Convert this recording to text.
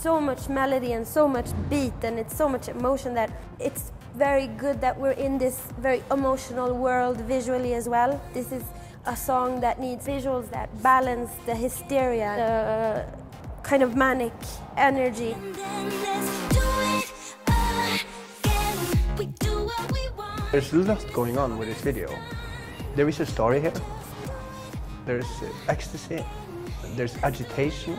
so much melody and so much beat and it's so much emotion that it's very good that we're in this very emotional world visually as well. This is a song that needs visuals that balance the hysteria, the kind of manic energy. There's a lot going on with this video. There is a story here. There's uh, ecstasy. There's agitation.